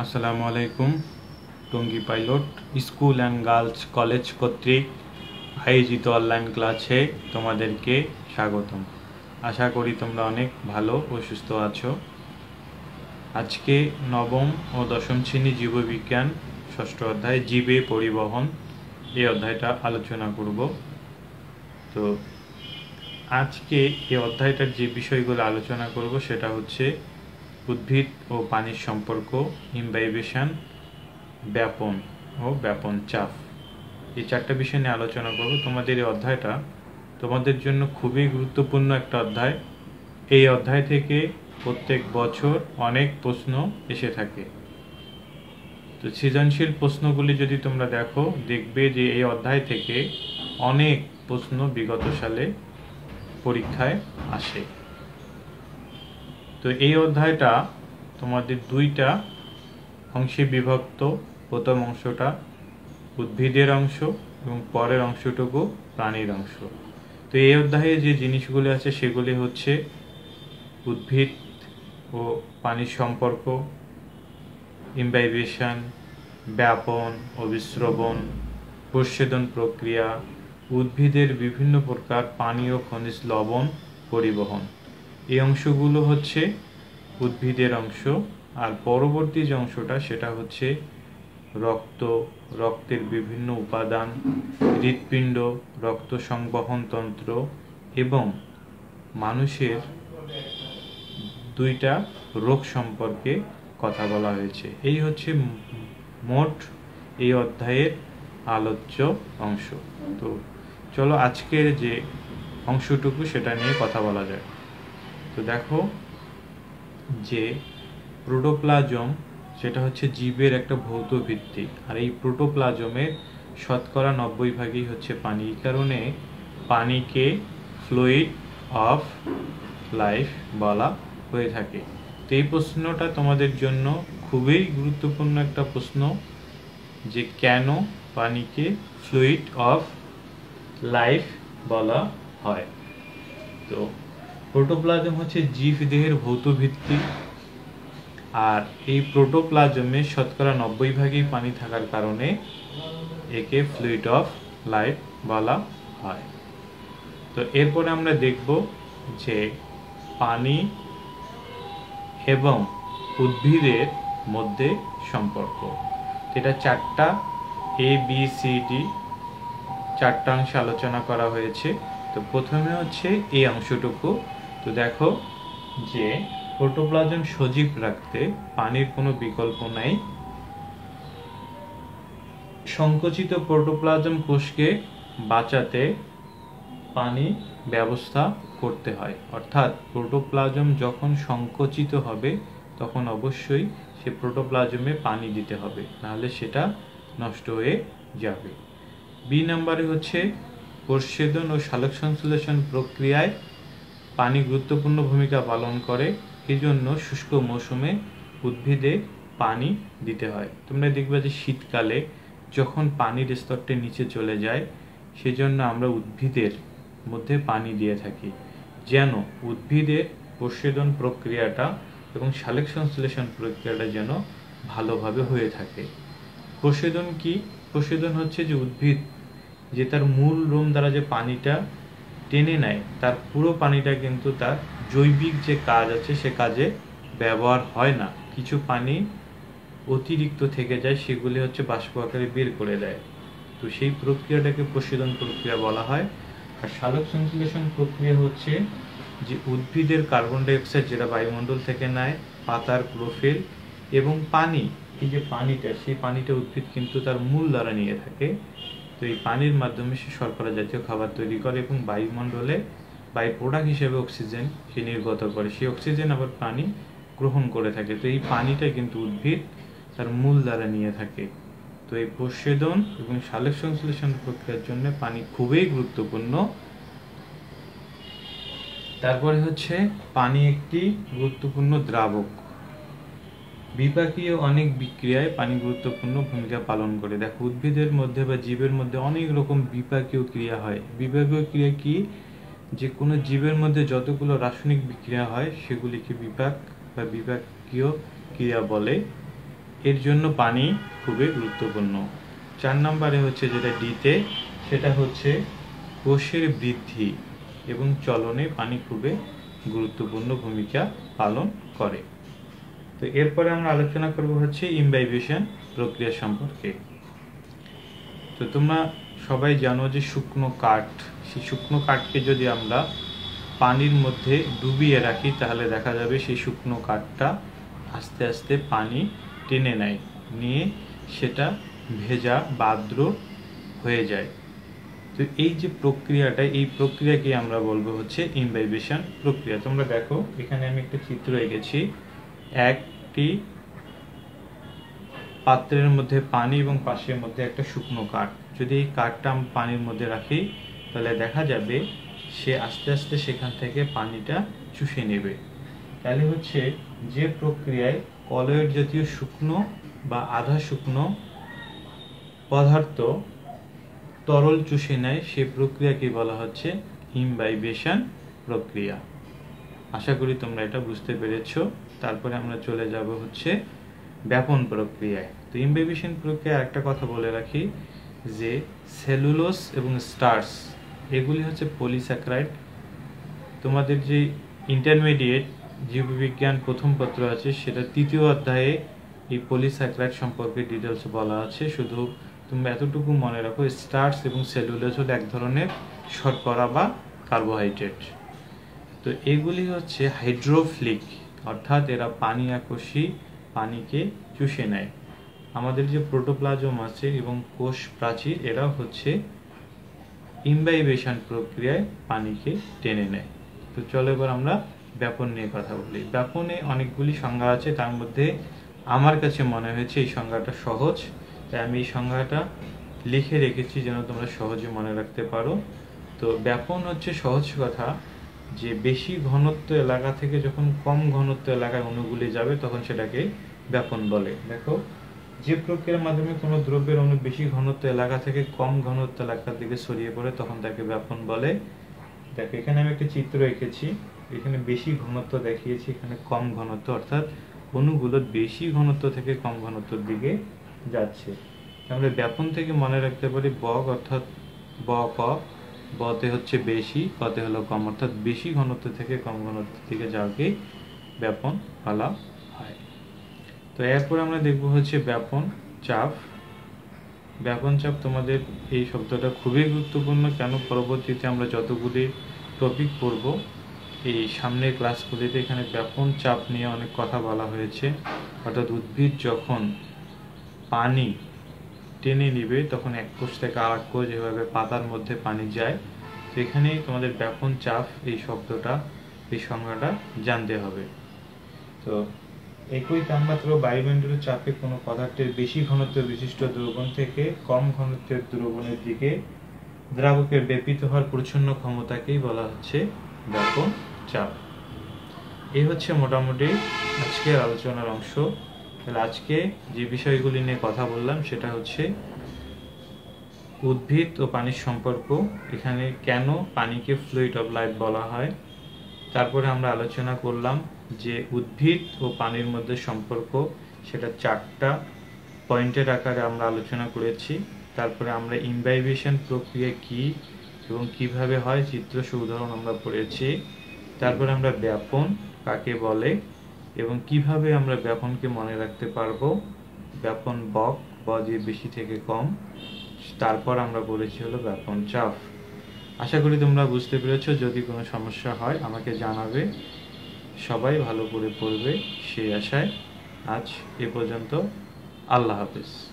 আসসালামু আলাইকুম, Tongi pilot, school and girls college কর্তৃক আয়োজিত অনলাইন ক্লাসে তোমাদেরকে স্বাগতম। আশা করি তোমরা অনেক ভালো ও সুস্থ আছো। আজকে নবম ও দশম শ্রেণি জীববিজ্ঞান ষষ্ঠ অধ্যায় জীবে পরিবহন, এই অধ্যায়টা আলোচনা করব। তো আজকে এই অধ্যায়টার যে বিষয়গুলো আলোচনা করব সেটা হচ্ছে উদ্ভিদ ও পানির সম্পর্ক ইমবাইবেশন ব্যাপন ও ব্যাপন চাপ। এই চারটা বিষয় নিয়ে আলোচনা করব। তোমাদের এই অধ্যায়টা তোমাদের জন্য খুবই গুরুত্বপূর্ণ একটা অধ্যায়। এই অধ্যায় থেকে প্রত্যেক বছর অনেক প্রশ্ন এসে থাকে। তো সৃজনশীল প্রশ্নগুলি যদি তোমরা দেখো, দেখবে যে এই অধ্যায় থেকে অনেক প্রশ্ন বিগত সালে পরীক্ষায় আসে। তো এই অধ্যায়টা তোমাদের দুইটা অংশে বিভক্ত। প্রথম অংশটা উদ্ভিদের অংশ এবং পরের অংশটুকু প্রাণীর অংশ। তো এই অধ্যায়ে যে জিনিসগুলি আছে সেগুলি হচ্ছে উদ্ভিদ ও পানির সম্পর্ক ইমবাইবেশন ব্যাপন অবিশ্রবণ প্রচ্ছেদন প্রক্রিয়া, উদ্ভিদের বিভিন্ন প্রকার পানি ও খনিজ লবণ পরিবহন। এই অংশগুলো হচ্ছে উদ্ভিদের অংশ, আর পরবর্তী যে অংশটা সেটা হচ্ছে রক্ত, রক্তের বিভিন্ন উপাদান, হৃৎপিণ্ড, রক্ত সংবহন তন্ত্র এবং মানুষের দুইটা রোগ সম্পর্কে কথা বলা হয়েছে। এই হচ্ছে মোট এই অধ্যায়ের আলোচ্য অংশ। তো চলো আজকের যে অংশটুকু সেটা নিয়ে কথা বলা যায় তো দেখো যে প্রোটোপ্লাজম সেটা হচ্ছে জীবের একটা ভৌত ভিত্তি। আর এই প্রোটোপ্লাজমের শতকরা নব্বই ভাগই হচ্ছে পানি। এই কারণে পানিকে ফ্লুইড অফ লাইফ বলা হয়ে থাকে। তো এই প্রশ্নটা তোমাদের জন্য খুবই গুরুত্বপূর্ণ একটা প্রশ্ন যে কেন পানিকে ফ্লুইড অফ লাইফ বলা হয়? তো প্রোটোপ্লাজম হচ্ছে জীব দেহের ভৌত ভিত্তি। আর এই প্রোটোপ্লাজমে শতকরা নব্বই ভাগই পানি থাকার কারণে একে ফ্লুইড অফ লাইফ বলা হয়। তো এরপরে আমরা দেখব যে পানি এবং উদ্ভিদের মধ্যে সম্পর্ক। এটা চারটা এ বি সি ডি চারটা অংশে আলোচনা করা হয়েছে। তো প্রথমে হচ্ছে এই অংশটুকু। তো দেখো যে প্রোটোপ্লাজম সজীব রাখতে পানির কোনো বিকল্প নাই। সংকুচিত প্রোটোপ্লাজম কোষকে বাঁচাতে পানি ব্যবস্থা করতে হয়। অর্থাৎ প্রোটোপ্লাজম যখন সংকুচিত হবে, তখন অবশ্যই সে প্রোটোপ্লাজমে পানি দিতে হবে, নাহলে সেটা নষ্ট হয়ে যাবে। বি নাম্বারে হচ্ছে প্রচ্ছেদন ও সালোক সংশ্লেষণ প্রক্রিয়ায় পানি গুরুত্বপূর্ণ ভূমিকা পালন করে এই জন্য শুষ্ক মৌসুমে উদ্ভিদে পানি দিতে হয়। তোমরা দেখবে যে শীতকালে যখন পানির স্তরটা নিচে চলে যায়, সেজন্য আমরা উদ্ভিদের মধ্যে পানি দিয়ে থাকি। যেন উদ্ভিদের প্রচ্ছেদন প্রক্রিয়াটা এবং সালেক সংশ্লেষণ প্রক্রিয়াটা যেন ভালোভাবে হয়ে থাকে। প্রচ্ছেদন কি? প্রচ্ছেদন হচ্ছে যে উদ্ভিদ যে তার মূল রোম দ্বারা যে পানিটা টেনে নেয়। তার পুরো পানিটা কিন্তু তার জৈবিক যে কাজ আছে, সে কাজে ব্যবহার হয় না। কিছু পানি অতিরিক্ত থেকে যায়, সেগুলি হচ্ছে বাষ্প আকারে বের করে দেয়। তো সেই প্রক্রিয়াটাকে প্রশোধন প্রক্রিয়া বলা হয়। আর সালোক সংশ্লেষণ প্রক্রিয়া হচ্ছে যে উদ্ভিদের কার্বন ডাইঅক্সাইড যেটা বায়ুমণ্ডল থেকে নেয়, পাতার ক্লোফিল এবং পানি। এই যে পানিটা, সেই পানিটা উদ্ভিদ কিন্তু তার মূল দ্বারা নিয়ে থাকে। তো এই পানির মাধ্যমে সে শর্করা জাতীয় খাবার তৈরি করে এবং বায়ুমণ্ডলে বাই প্রোডাক্ট হিসেবে অক্সিজেন সে নির্গত করে। সেই অক্সিজেন আবার পানি গ্রহণ করে থাকে। তো এই পানিটা কিন্তু উদ্ভিদ তার মূল দ্বারা নিয়ে থাকে। তো এই প্রচ্ছেদন এবং সালেক সংশ্লেষণ প্রক্রিয়ার জন্য পানি খুবই গুরুত্বপূর্ণ। তারপরে হচ্ছে পানি একটি গুরুত্বপূর্ণ দ্রাবক। বিপাকীয় অনেক বিক্রিয়ায় পানি গুরুত্বপূর্ণ ভূমিকা পালন করে। দেখো, উদ্ভিদের মধ্যে বা জীবের মধ্যে অনেক রকম বিপাকীয় ক্রিয়া হয়। বিপাকীয় ক্রিয়া কি? যে কোনো জীবের মধ্যে যতগুলো রাসায়নিক বিক্রিয়া হয়, সেগুলিকে বিপাক বা বিপাকীয় ক্রিয়া বলে। এর জন্য পানি খুবই গুরুত্বপূর্ণ। চার নম্বরে হচ্ছে যেটা ডিতে, সেটা হচ্ছে কোষের বৃদ্ধি এবং চলনে পানি খুবই গুরুত্বপূর্ণ ভূমিকা পালন করে। তো এরপরে আমরা আলোচনা করব হচ্ছে ইমবাইবেশন প্রক্রিয়া সম্পর্কে। তো তোমরা সবাই জানো যে শুকনো কাঠ, সেই শুকনো কাঠকে যদি আমরা পানির মধ্যে ডুবিয়ে রাখি, তাহলে দেখা যাবে সেই শুকনো কাঠটা আস্তে আস্তে পানি টেনে নেয়, নিয়ে সেটা ভেজা, বাদ্র হয়ে যায়। তো এই যে প্রক্রিয়াটা, এই প্রক্রিয়াকে আমরা বলব হচ্ছে ইমবাইবেশন প্রক্রিয়া। তোমরা দেখো, এখানে আমি একটা চিত্র এঁকেছি। একটি পাত্রের মধ্যে পানি এবং পাশের মধ্যে একটা শুকনো কাঠ। যদি এই কাঠটা পানির মধ্যে রাখি, তাহলে দেখা যাবে সে আস্তে আস্তে সেখান থেকে পানিটা চুষে নেবে। তাহলে হচ্ছে যে প্রক্রিয়ায় কলয়ের জাতীয় শুকনো বা আধা শুকনো পদার্থ তরল চুষে নেয় সেই প্রক্রিয়াকে বলা হচ্ছে ইমবাইবেশন প্রক্রিয়া। আশা করি তোমরা এটা বুঝতে পেরেছ। তারপরে আমরা চলে যাব হচ্ছে ব্যাপন প্রক্রিয়ায়। তো ইমবাইবেশন প্রক্রিয়া একটা কথা বলে রাখি যে সেলুলোস এবং স্টার্স, এগুলি হচ্ছে পলিস্যাক্রাইড। তোমাদের যে ইন্টারমিডিয়েট জীববিজ্ঞান প্রথম পত্র আছে, সেটা তৃতীয় অধ্যায়ে এই পলিস্যাক্রাইড সম্পর্কে ডিটেলস বলা আছে। শুধু তুমি এতটুকু মনে রাখো, স্টার্স এবং সেলুলোজ হলো এক ধরনের শর্করা বা কার্বোহাইড্রেট। তো এগুলি হচ্ছে হাইড্রোফ্লিক অর্থাৎ এরা পানি আকর্ষী পানিকে চুষে নেয়। আমাদের যে প্রোটোপ্লাজম আছে এবং কোষ প্রাচীর, এরা হচ্ছে ইমবাইবেশন প্রক্রিয়ায় পানিকে টেনে নেয়। তো চলো এবার আমরা ব্যাপন নিয়ে কথা বলি। ব্যাপনে অনেকগুলি সংজ্ঞা আছে, তার মধ্যে আমার কাছে মনে হয়েছে এই সংজ্ঞাটা সহজ। তাই আমি এই সংজ্ঞাটা লিখে রেখেছি যেন তোমরা সহজে মনে রাখতে পারো। তো ব্যাপন হচ্ছে সহজ কথা। যে বেশি ঘনত্ব এলাকা থেকে যখন কম ঘনত্ব এলাকায় অণুগুলি যাবে, তখন সেটাকে ব্যাপন বলে। দেখো, যে প্রক্রিয়ার মাধ্যমে কোনো দ্রব্যের অণু বেশি ঘনত্ব এলাকা থেকে কম ঘনত্ব এলাকার দিকে ছড়িয়ে পড়ে, তখন তাকে ব্যাপন বলে। দেখো, এখানে আমি একটা চিত্র এঁকেছি। এখানে বেশি ঘনত্ব দেখিয়েছি, এখানে কম ঘনত্ব, অর্থাৎ অণুগুলো বেশি ঘনত্ব থেকে কম ঘনত্বর দিকে যাচ্ছে। আমরা ব্যাপন থেকে মনে রাখতে পারি বক অর্থাৎ ব, ক বতে হচ্ছে বেশি কতে হলো কম, অর্থাৎ বেশি ঘনত্ব থেকে কম ঘনত্বের দিকে যাওয়াকে ব্যাপন বলা হয়। তো এরপর আমরা দেখব হচ্ছে ব্যাপন চাপ। ব্যাপন চাপ তোমাদের এই শব্দটা খুবই গুরুত্বপূর্ণ, কেন পরবর্তীতে আমরা যতগুলি টপিক পড়ব, এই সামনের ক্লাসগুলিতে এখানে ব্যাপন চাপ নিয়ে অনেক কথা বলা হয়েছে। অর্থাৎ উদ্ভিদ যখন পানি টেনে নিবে, তখন এক কোষ থেকে আর এক কোষ যেভাবে পাতার মধ্যে পানি যায়। তো এখানেই তোমাদের ব্যাপন চাপ এই শব্দটা, এই সংজ্ঞাটা জানতে হবে। তো একই তাপমাত্রা বায়ুমণ্ডলের চাপে কোনো পদার্থের বেশি ঘনত্ব বিশিষ্ট দ্রবণ থেকে কম ঘনত্বের দ্রবণের দিকে দ্রাবকের ব্যাপিত হওয়ার প্রচ্ছন্ন ক্ষমতাকেই বলা হচ্ছে ব্যাপন চাপ। এই হচ্ছে মোটামুটি আজকের আলোচনার অংশ। তাহলে আজকে যে বিষয়গুলি নিয়ে কথা বললাম, সেটা হচ্ছে উদ্ভিদ ও পানির সম্পর্ক। এখানে কেন পানিকে ফ্লুইড অফ লাইফ বলা হয়? তারপরে আমরা আলোচনা করলাম যে উদ্ভিদ ও পানির মধ্যে সম্পর্ক, সেটা চারটা পয়েন্টের আকারে আমরা আলোচনা করেছি। তারপরে আমরা ইমবাইবেশন প্রক্রিয়া কি এবং কীভাবে হয়, চিত্র উদাহরণ আমরা পড়েছি। তারপরে আমরা ব্যাপন কাকে বলে এবং কীভাবে আমরা ব্যাপনকে মনে রাখতে পারব? ব্যাপন বক ব দিয়ে বেশি থেকে কম। তারপর আমরা বলেছি হলো ব্যাপন চাপ। আশা করি তোমরা বুঝতে পেরেছ, যদি কোনো সমস্যা হয় আমাকে জানাবে। সবাই ভালো করে পড়বে সেই আশায়। আজ এ পর্যন্ত। আল্লাহ হাফিজ।